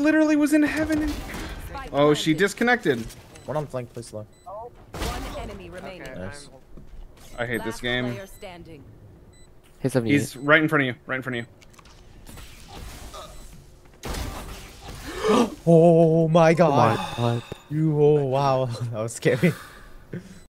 literally was in heaven. And... Oh, she disconnected. One on flank, please slow. One enemy remaining. Okay, Nice. I hate this game. He's, He's right in front of you. Right in front of you. Oh my Oh my god. You, oh wow. That was scary.